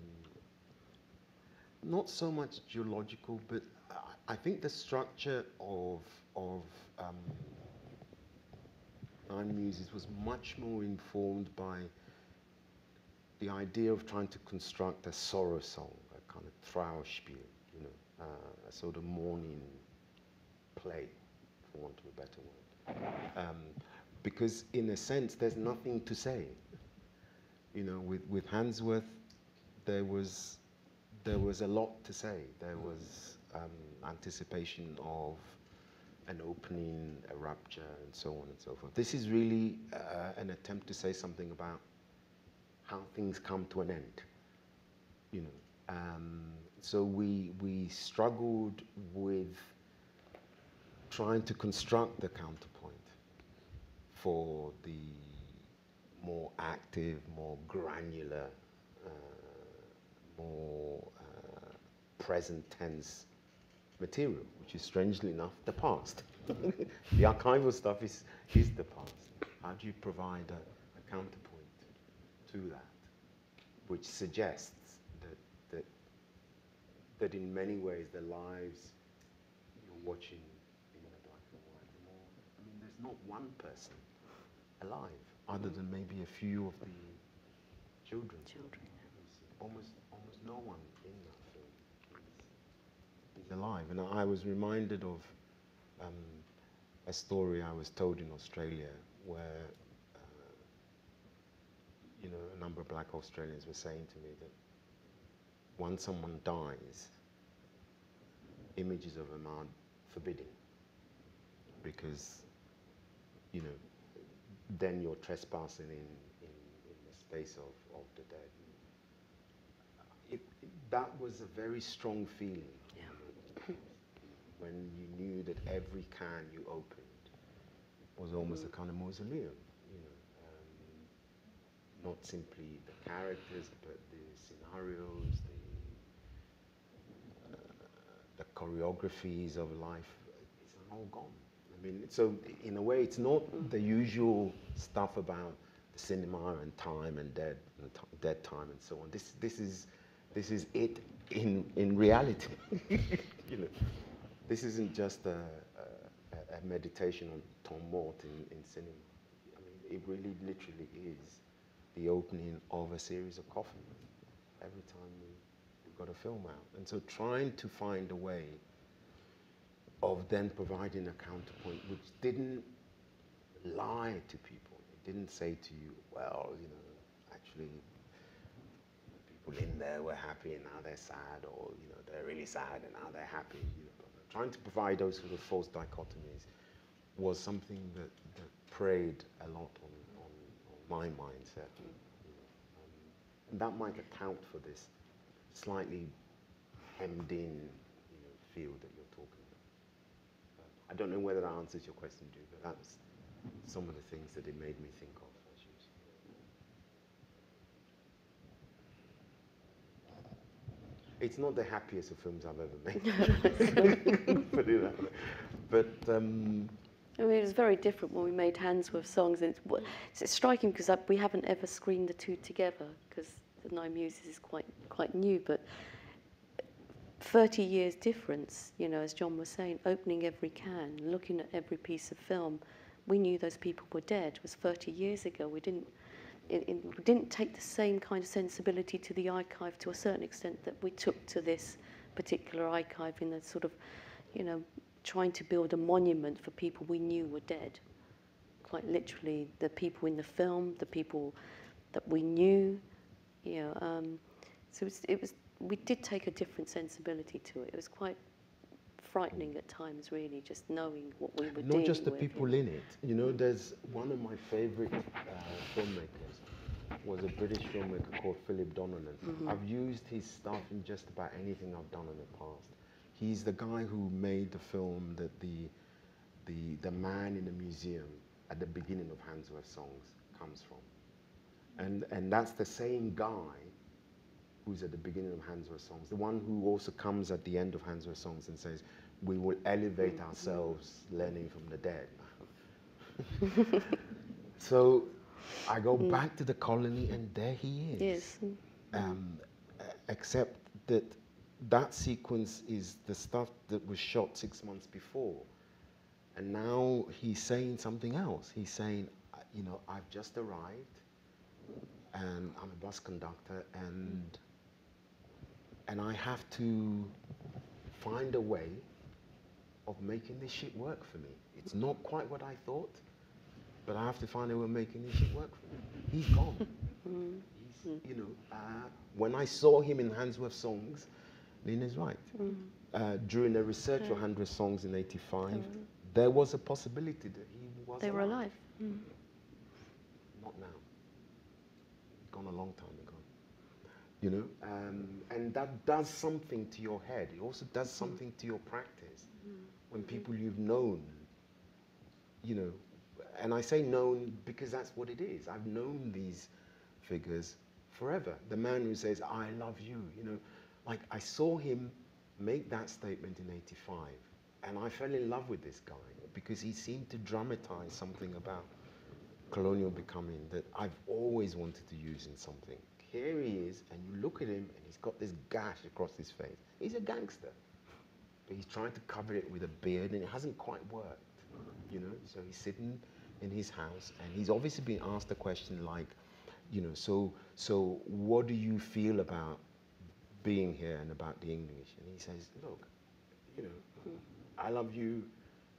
not so much geological, but I, I think the structure of, of um, Nine Muses was much more informed by the idea of trying to construct a sorrow song, a kind of Trauerspiel, you know, uh, a sort of mourning play, for want of a better word um, because in a sense there's nothing to say. You know, with, with Handsworth, there was there was a lot to say. There was um, anticipation of an opening, a rupture, and so on and so forth. This is really uh, an attempt to say something about how things come to an end. You know, um, so we we struggled with trying to construct the counterpoint for the more active, more granular, uh, more uh, present tense material, which is strangely enough the past. [laughs] the archival stuff is, is the past. How do you provide a, a counterpoint to that, which suggests that, that, that in many ways the lives you're watching in the black and white, more, I mean, there's not one person alive, other than maybe a few of the children. Children, Almost, almost no one in that film is, is alive. And I was reminded of um, a story I was told in Australia where, you know, a number of black Australians were saying to me that once someone dies, images of them are forbidden because, you know, then you're trespassing in, in, in the space of, of the dead. It, it- that was a very strong feeling Yeah. when you knew that every can you opened was almost a kind of mausoleum, um, not simply the characters, but the scenarios, the, uh, the choreographies of life, it's all gone. I mean, so in a way, it's not the usual stuff about the cinema and time and dead, and dead time and so on. This, this is, this is it in in reality. [laughs] you know, this isn't just a, a, a meditation on temps morts in, in cinema. I mean, it really, literally is the opening of a series of coffins every time we, we got a film out. And so trying to find a way of then providing a counterpoint which didn't lie to people. It didn't say to you, well, you know, actually people in there were happy and now they're sad, or you know, they're really sad and now they're happy. You know, trying to provide those sort of false dichotomies was something that, that preyed a lot on my mindset. You know, um, and that might account for this slightly hemmed in you know, field that you're talking about. Uh, I don't know whether that answers your question, Drew, but that's some of the things that it made me think of. as you said. It's not the happiest of films I've ever made. [laughs] [laughs] Put it that way. But um, I mean, it was very different when we made Handsworth songs, and it's, it's striking because we haven't ever screened the two together because the Nine Muses is quite quite new, but 30 years difference, you know, as John was saying, opening every can, looking at every piece of film, we knew those people were dead. It was 30 years ago. We didn't, it, it, we didn't take the same kind of sensibility to the archive to a certain extent that we took to this particular archive in the sort of, you know, trying to build a monument for people we knew were dead. Quite literally, the people in the film, the people that we knew, you know. Um, so it was, it was, we did take a different sensibility to it. It was quite frightening at times, really, just knowing what we were not just the with, people in it. You know, there's one of my favorite uh, filmmakers was a British filmmaker called Philip Donnellan. Mm-hmm. I've used his stuff in just about anything I've done in the past. He's the guy who made the film that the, the, the man in the museum at the beginning of Handsworth Songs comes from. And, and that's the same guy who's at the beginning of Handsworth Songs, the one who also comes at the end of Handsworth Songs and says, we will elevate ourselves learning from the dead. [laughs] so I go back to the colony and there he is. Yes. Um, except that that sequence is the stuff that was shot six months before. And now he's saying something else. He's saying, you know, I've just arrived and I'm a bus conductor and and I have to find a way of making this shit work for me. It's not quite what I thought, but I have to find a way of making this shit work for me. He's gone. [laughs] He's, you know, uh, when I saw him in Handsworth Songs, Lina's right. Uh, during the research for Handsworth Songs in 85, there was a possibility that he was They were alive. Mm. Not now. Gone a long time ago. You know, um, and that does something to your head. It also does something to your practice. When people you've known, you know, and I say known because that's what it is. I've known these figures forever. The man who says, I love you, you know, like I saw him make that statement in 85 and I fell in love with this guy because he seemed to dramatize something about colonial becoming that I've always wanted to use in something. Here he is, and you look at him, and he's got this gash across his face. He's a gangster, but he's trying to cover it with a beard, and it hasn't quite worked, you know. So he's sitting in his house, and he's obviously being asked a question like, you know, so so what do you feel about being here and about the English? And he says, look, you know, I love you,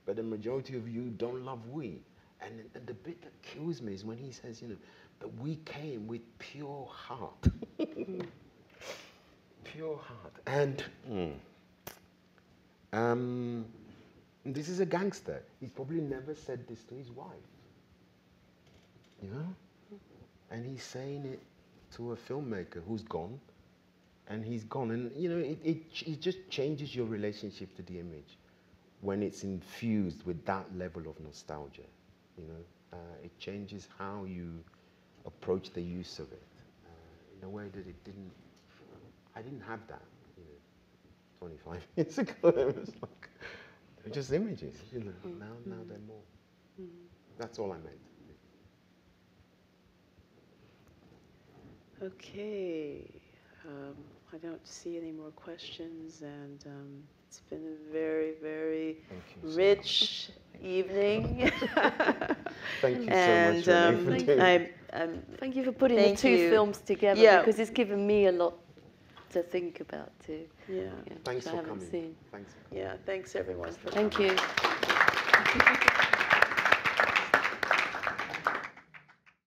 but the majority of you don't love we. And, and the bit that kills me is when he says, you know, that we came with pure heart. [laughs] pure heart. And mm, um, this is a gangster. He's probably never said this to his wife. You know? And he's saying it to a filmmaker who's gone. And he's gone. And, you know, it, it, it just changes your relationship to the image when it's infused with that level of nostalgia. You know, uh, it changes how you approach the use of it uh, in a way that it didn't. I didn't have that, you know, 25 [laughs] years ago. it was like they're just images. You know, now now they're more. That's all I meant. Okay. Um, I don't see any more questions, and um, it's been a very, very Thank you. so rich evening. [laughs] Thank you so and much, Renee, um, for doing I'm, I'm Thank you for putting Thank the two you. films together Yeah. because it's given me a lot to think about too. yeah, Yeah, Thanks which I for haven't coming. seen. Thanks. yeah. Thanks everyone for Thank you.